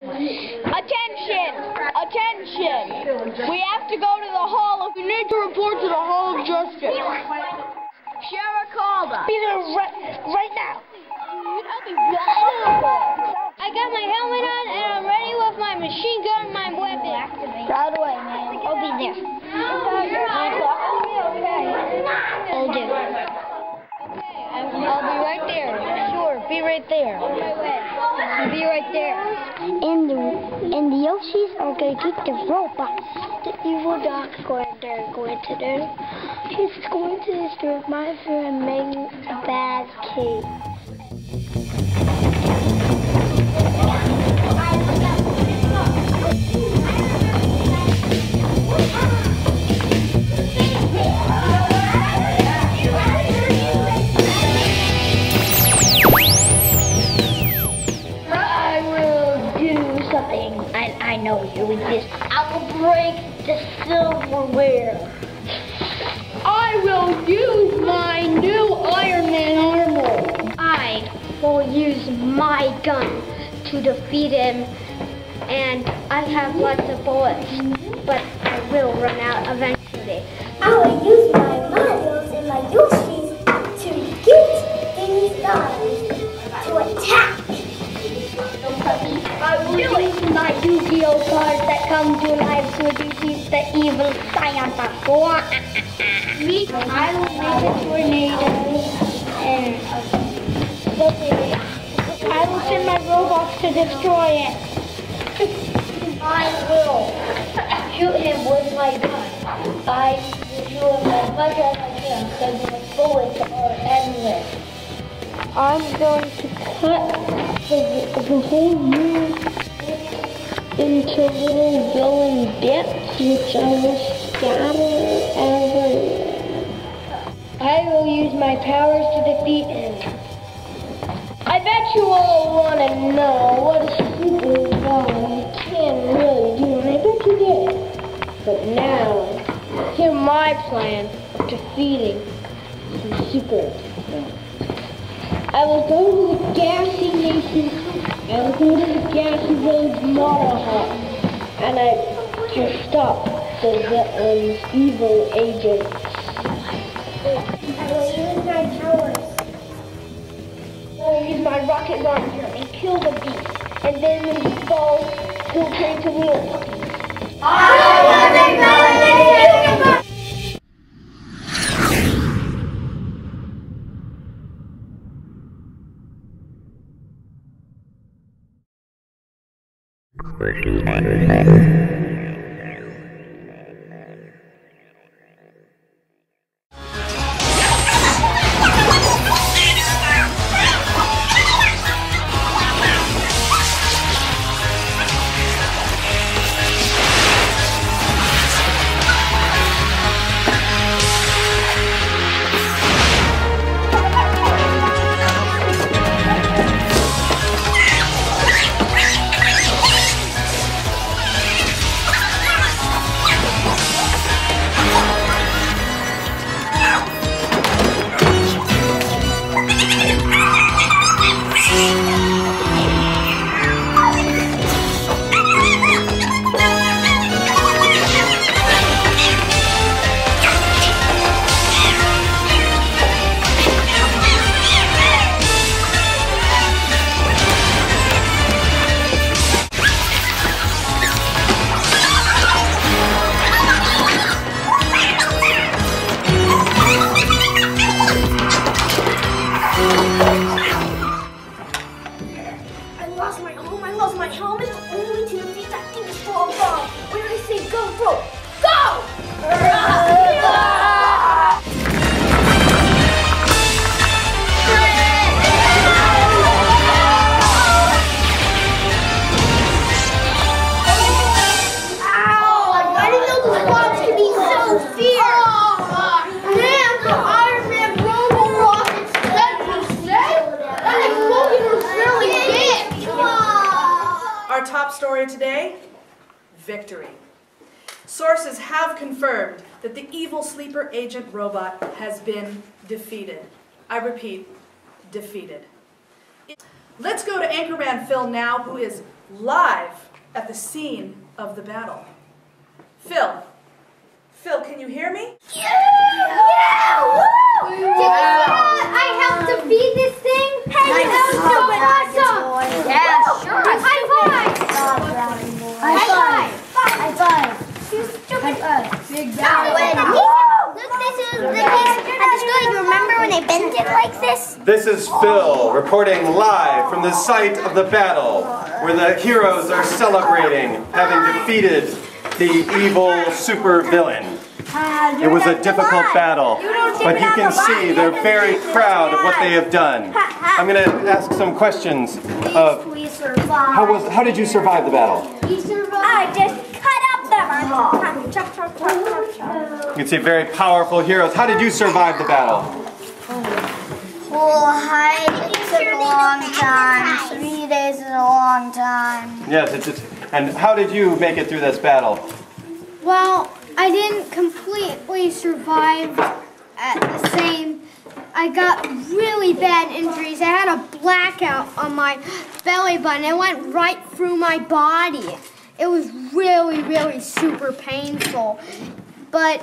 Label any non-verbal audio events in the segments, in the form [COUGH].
Attention! Attention! We have to go to the hall we need to report to the Hall of Justice. Sheriff called us. Be there right, right now. I got my helmet on and I'm ready with my machine gun and my weapon. Right away, man. I'll be there. I'll do. I'll be right there. Sure, be right there. Be right there. And the and the Yoshis are gonna get the robot. The evil dog's going they're going to do. He's going to destroy my friend making a bad cake. With this. I will break the silverware. I will use my new Iron Man armor. I will use my gun to defeat him. And I have lots of bullets, but I will run out eventually. I will use my Marios and my Yoshis to get things done come to life to defeat the evil Science Me, I will make a tornado and I will send my robots to destroy it. [LAUGHS] I will shoot him with my gun. I will shoot him as much as I can because the bullets are endless. I'm going to cut the, the whole room into little villain bits, which I will scatter everywhere. I will use my powers to defeat him. I bet you all want to know what a super villain can really do, and I bet you did. But now, hear my plan of defeating the super villain. I will go to the gassy nation. I go to the gassy village model hut. And I just stop the villain's evil agents. Oh, I will use my powers. I will use my rocket launcher and kill the beast. And then when he falls, he'll turn to little puppies. I University. Victory. Sources have confirmed that the evil sleeper agent robot has been defeated. I repeat, defeated. Let's go to Anchorman Phil now, who is live at the scene of the battle. Phil, Phil, can you hear me? Yeah! Did you see I helped feed this thing? Hey, that was so awesome! Yeah, sure. High five! High five! High five. High five! Big Look, this is the piece at the school. You remember when it like this? This is Phil reporting live from the site of the battle where the heroes are celebrating having defeated the evil super villain. Uh, it was a difficult battle, but you can see they're very proud of what they have done. I'm going to ask some questions of how was how did you survive the battle? I just cut up the chop, chop, chop, chop, chop. You can see very powerful heroes. How did you survive the battle? Well, I, it took a long time. Three days is a long time. Yes, it's, it's and how did you make it through this battle? Well, I didn't completely survive at the same. I got really bad injuries. I had a blackout on my belly button. It went right through my body. It was really, really super painful. But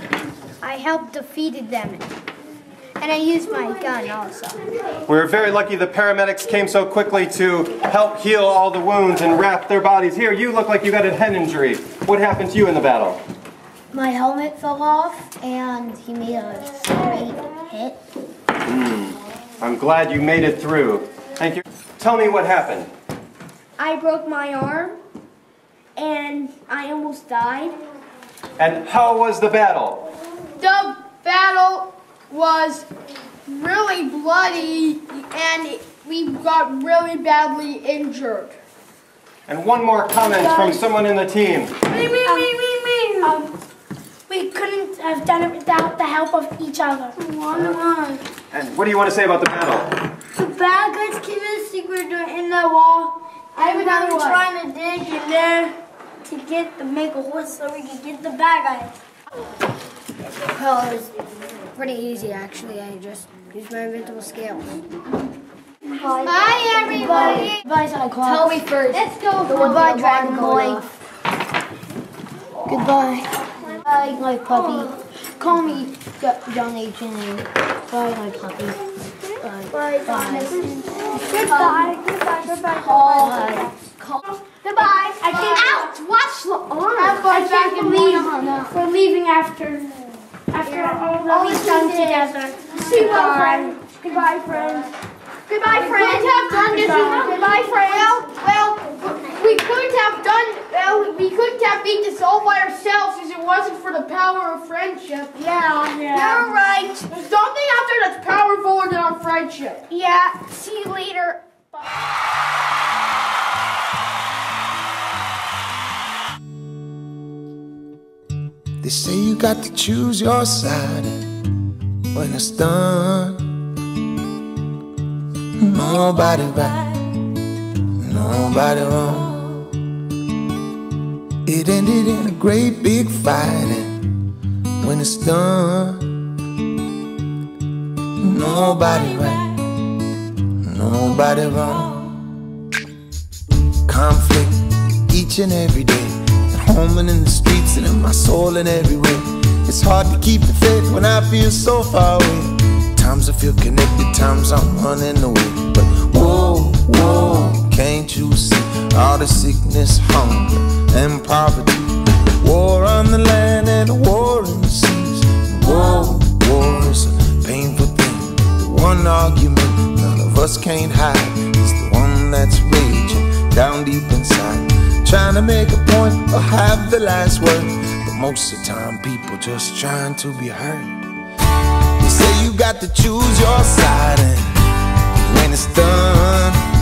I helped defeated them. And I used my gun also. We were very lucky the paramedics came so quickly to help heal all the wounds and wrap their bodies. Here, you look like you got a head injury. What happened to you in the battle? My helmet fell off and he made a straight hit. Hmm. I'm glad you made it through. Thank you. Tell me what happened. I broke my arm and I almost died. And how was the battle? The battle was really bloody and we got really badly injured. And one more comment from someone in the team. Me, me, me, me, me. Um, we couldn't have done it without the help of each other. And what do you want to say about the battle? The bad guys keep a secret door in the wall. I have another one. trying to dig in there to get the make a horse so we can get the bad guys. Well, it was pretty easy actually. I just used my invincible scales. Bye, everybody. Goodbye, Santa Claus. Tell me first. Let's go. Goodbye, Dragon Boy. Goodbye. Bye, my puppy. Call me Jo- John H. and Bye, my puppy. Bye. Bye, Bye. Goodbye. Goodbye. Goodbye. Bye. Goodbye. Goodbye. I can't. Ouch! Watch the arm. I can't believe we're leaving after after all we've done together. Friend. Goodbye, friends. Goodbye, friends. We have done this. Goodbye, friends. Well, well, we couldn't have done. Well, we couldn't have beat this all by ourselves if it wasn't for the power of friendship. Yeah. yeah. You're right. There's something out there that's powerful than our friendship. Yeah. See you later. They say you got to choose your side when it's done. Nobody right, nobody wrong. It ended in a great big fight, when it's done, nobody right, nobody wrong. Conflict each and every day home and in the streets and in my soul and everywhere. It's hard to keep the faith when I feel so far away. Times I feel connected, times I'm running away. But whoa, whoa, can't you see all the sickness, hunger, and poverty? War on the land and war in the seas. Whoa, war is a painful thing. The one argument none of us can't hide is the one that's raging down deep inside. Trying to make a point or have the last word. But most of the time, people just trying to be heard. They say you got to choose your side, and when it's done,